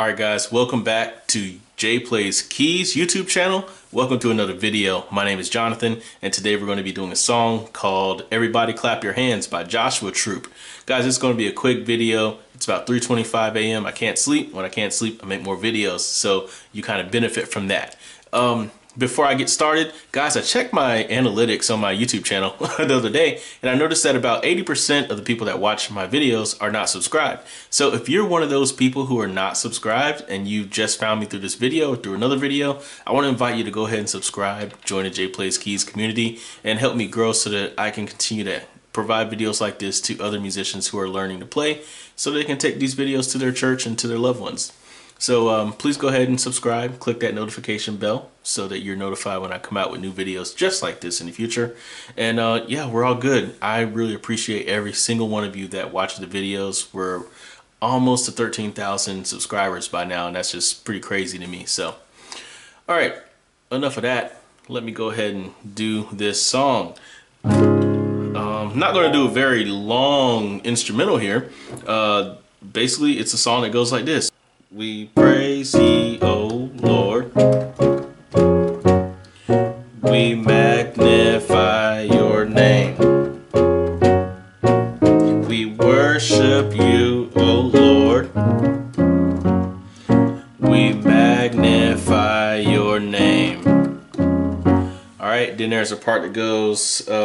All right, guys, welcome back to JPlaysKeys YouTube channel. Welcome to another video. My name is Jonathan, and today we're going to be doing a song called Everybody Clap Your Hands by Joshua Troop. Guys, it's going to be a quick video. It's about 3.25 a.m. I can't sleep. When I can't sleep, I make more videos, so you kind of benefit from that. Um, before I get started, guys, I checked my analytics on my YouTube channel the other day, and I noticed that about 80% of the people that watch my videos are not subscribed. So if you're one of those people who are not subscribed and you just found me through this video or through another video, I want to invite you to go ahead and subscribe, join the JPlaysKeys community, and help me grow so that I can continue to provide videos like this to other musicians who are learning to play so they can take these videos to their church and to their loved ones. So um, please go ahead and subscribe, click that notification bell so that you're notified when I come out with new videos just like this in the future. And uh, yeah, we're all good. I really appreciate every single one of you that watches the videos. We're almost to 13,000 subscribers by now, and that's just pretty crazy to me. So, all right, enough of that. Let me go ahead and do this song. Um, not going to do a very long instrumental here. Uh, basically, it's a song that goes like this. We praise thee, O Lord. We magnify your name. We worship you, O Lord. We magnify your name. All right, then there's a part that goes, um,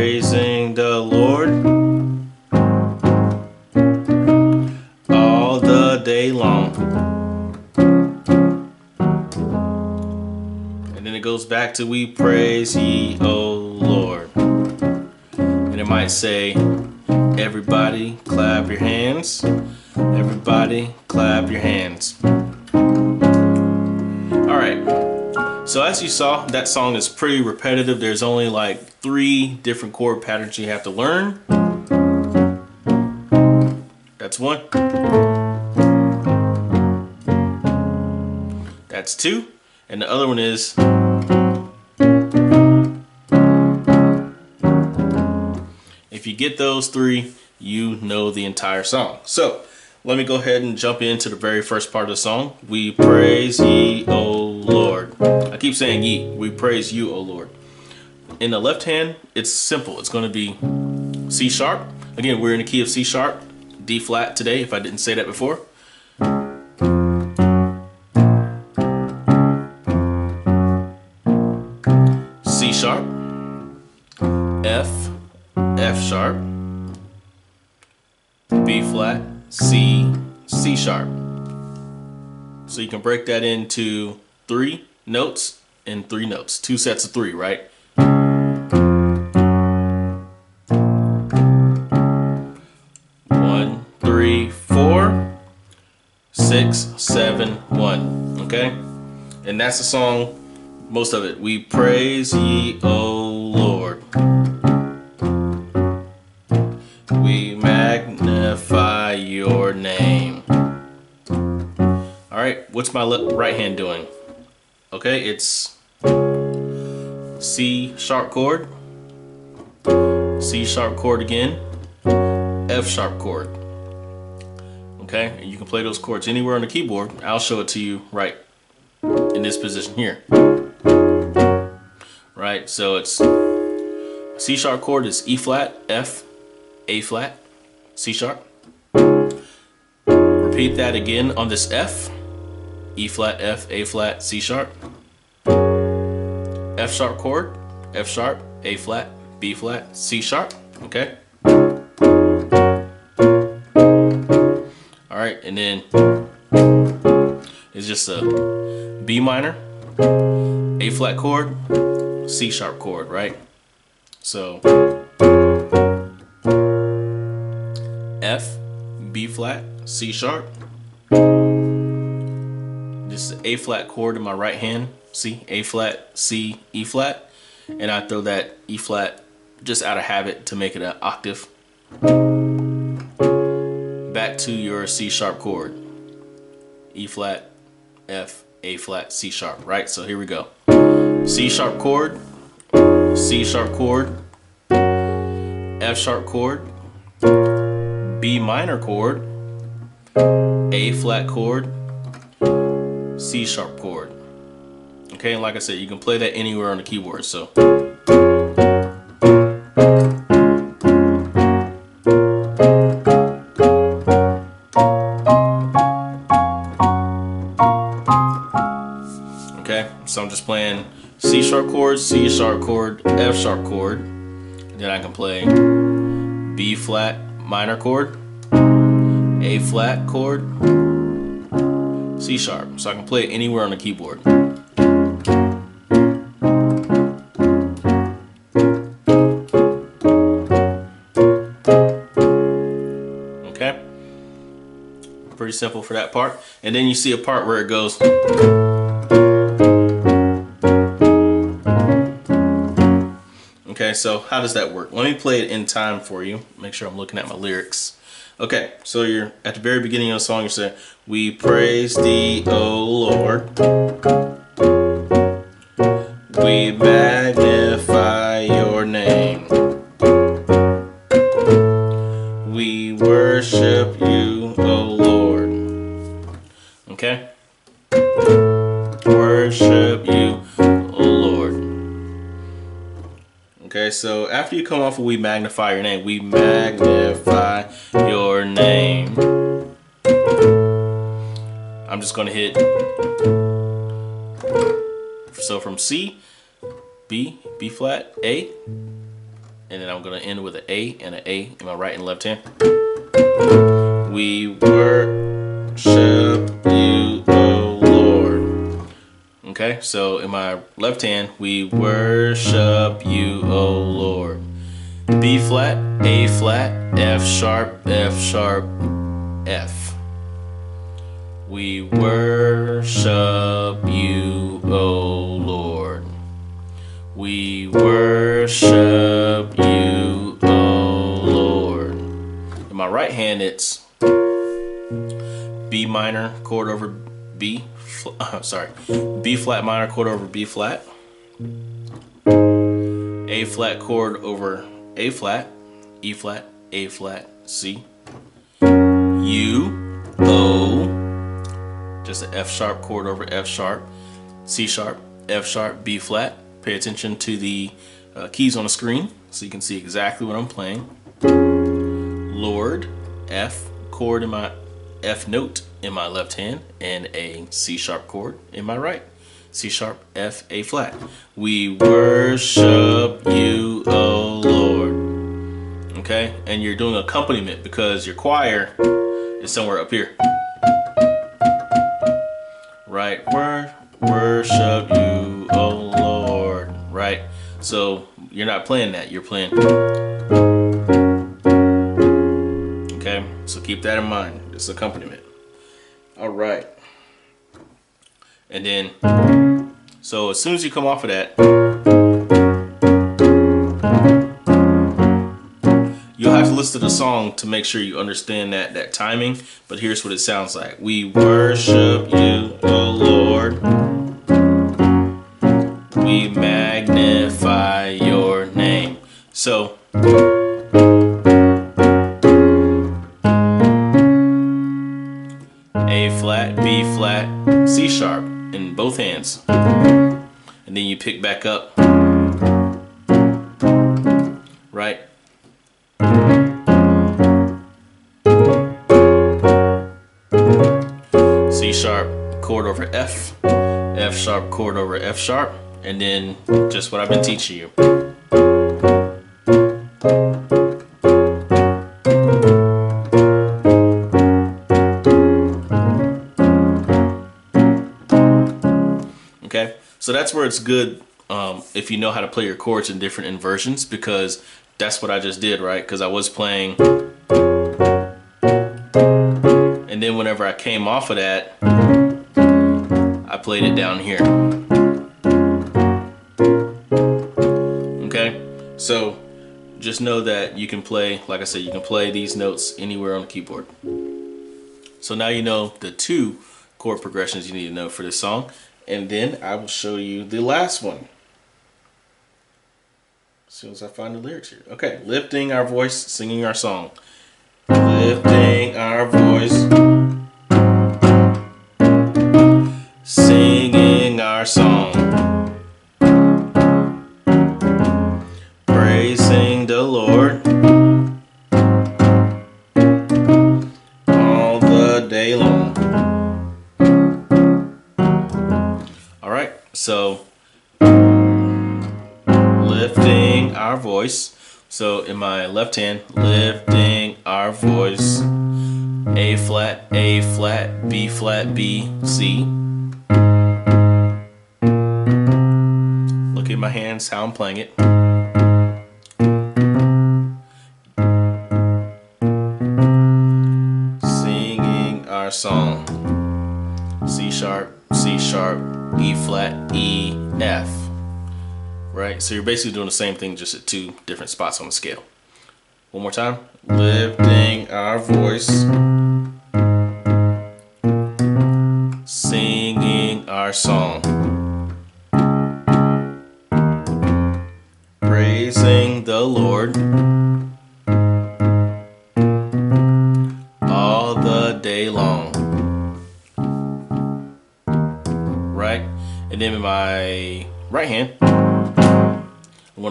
praising the Lord all the day long. And then it goes back to we praise ye, O Lord. And it might say, everybody clap your hands. Everybody clap your hands. As you saw, that song is pretty repetitive. There's only like three different chord patterns you have to learn. That's one. That's two. And the other one is if you get those three, you know the entire song. So let me go ahead and jump into the very first part of the song. We praise ye, O Lord. Keep saying ye. We praise you, O Lord. In the left hand, it's simple. It's going to be C sharp. Again, we're in the key of C sharp, D flat today, if I didn't say that before. C sharp, F, F sharp, B flat, C, C sharp. So you can break that into three notes and three notes, two sets of three, right? One, three, four, six, seven, one, okay? And that's the song, most of it. We praise ye, O Lord. We magnify your name. All right, what's my right hand doing? Okay, it's C sharp chord, C sharp chord again, F sharp chord. Okay, and you can play those chords anywhere on the keyboard. I'll show it to you right in this position here. Right, so it's C sharp chord is E flat, F, A flat, C sharp. Repeat that again on this F. E flat, F, A flat, C sharp. F sharp chord, F sharp, A flat, B flat, C sharp, okay? All right, and then it's just a B minor, A flat chord, C sharp chord, right? So F, B flat, C sharp, A flat chord in my right hand. See, A flat, C, E flat. And I throw that E flat just out of habit to make it an octave. Back to your C sharp chord. E flat, F, A flat, C sharp, right? So here we go. C sharp chord, C sharp chord, F sharp chord, B minor chord, A flat chord, C sharp chord. Okay, and like I said, you can play that anywhere on the keyboard. So. Okay, so I'm just playing C sharp chord, C sharp chord, F sharp chord. Then I can play B flat minor chord, A flat chord, C sharp. So I can play it anywhere on the keyboard. Okay. Pretty simple for that part. And then you see a part where it goes. Okay, so how does that work? Let me play it in time for you. Make sure I'm looking at my lyrics. Okay, so you're at the very beginning of the song, you're saying, We praise thee, O Lord. We magnify your name. We worship you, O Lord. Okay? Worship So after you come off of We Magnify Your Name, We Magnify Your Name. I'm just gonna hit. So from C, B, B flat, A, and then I'm gonna end with an A and an A in my right and left hand. We worship So in my left hand, we worship you, O Lord. B flat, A flat, F sharp, F sharp, F. We worship you, O Lord. We worship you, O Lord. In my right hand, it's B minor chord over B, uh, sorry, B flat minor chord over B flat, A flat chord over A flat, E flat, A flat, C, U, O, just an F sharp chord over F sharp, C sharp, F sharp, B flat. Pay attention to the uh, keys on the screen so you can see exactly what I'm playing. Lord, F chord in my F note in my left hand and a C sharp chord in my right. C sharp, F, A flat. We worship you, O Lord. Okay? And you're doing accompaniment because your choir is somewhere up here. Right? Wor worship you, O Lord. Right? So you're not playing that, you're playing. Okay? So keep that in mind. It's accompaniment. All right. And then, so as soon as you come off of that, you'll have to listen to the song to make sure you understand that that timing. But here's what it sounds like: We worship you, O Lord. We magnify your name. So. Both hands. And then you pick back up. Right? C sharp chord over F, F sharp chord over F sharp, and then just what I've been teaching you. That's where it's good um, if you know how to play your chords in different inversions because that's what I just did, right? Because I was playing, and then whenever I came off of that, I played it down here. Okay, so just know that you can play, like I said, you can play these notes anywhere on the keyboard. So now you know the two chord progressions you need to know for this song. And then I will show you the last one. As soon as I find the lyrics here. Okay, lifting our voice, singing our song. Lifting our voice. Singing our song. So in my left hand, lifting our voice. A flat, A flat, B flat, B, C. Look at my hands, how I'm playing it. So you're basically doing the same thing just at two different spots on the scale. One more time. Lifting our voice. Singing our song. Praising the Lord. All the day long. Right? And then in my right hand,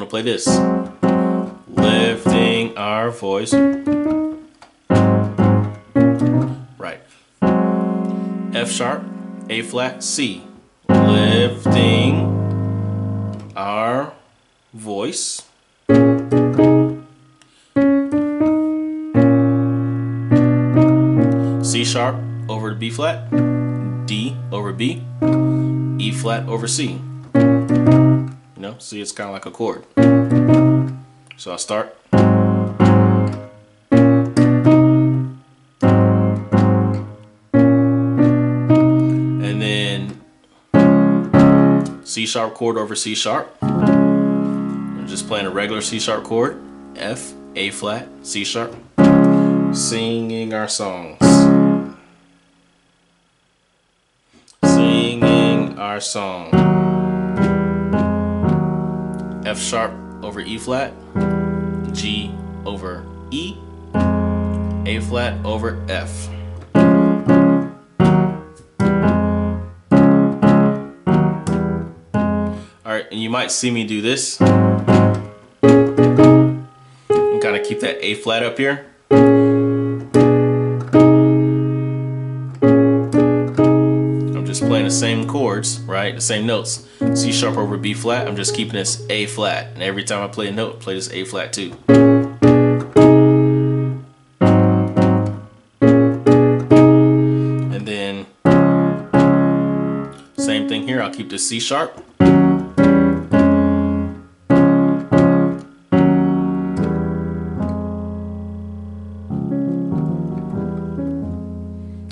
play this. Lifting our voice. Right. F sharp, A flat, C. Lifting our voice. C sharp over to B flat, D over B, E flat over C. You know, see it's kind of like a chord. So I'll start. And then C sharp chord over C sharp. I'm just playing a regular C sharp chord. F, A flat, C sharp. Singing our songs. Singing our song. F sharp over E flat, G over E, A flat over F. Alright, and you might see me do this. And kind of keep that A flat up here. Same chords, right? The same notes. C sharp over B flat. I'm just keeping this A flat. And every time I play a note, play this A flat too. And then same thing here. I'll keep this C sharp.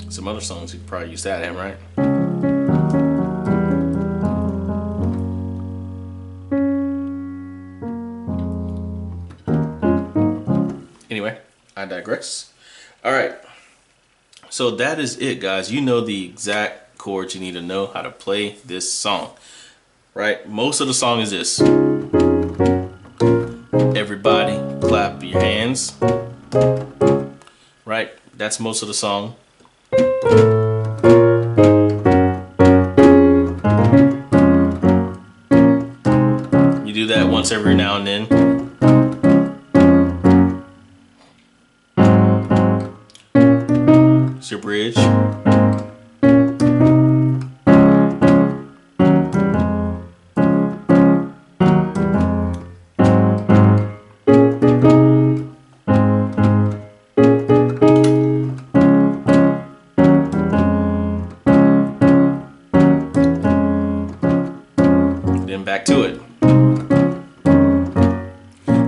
Some other songs you could probably use that in, right? I digress. All right. So that is it, guys. You know the exact chords you need to know how to play this song. Right? Most of the song is this. Everybody clap your hands. Right? That's most of the song. Back to it.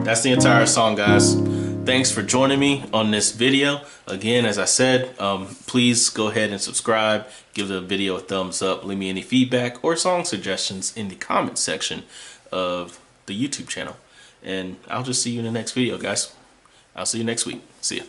That's the entire song, guys. Thanks for joining me on this video. Again, as I said, um, please go ahead and subscribe, give the video a thumbs up, leave me any feedback or song suggestions in the comment section of the YouTube channel. And I'll just see you in the next video, guys. I'll see you next week. See ya.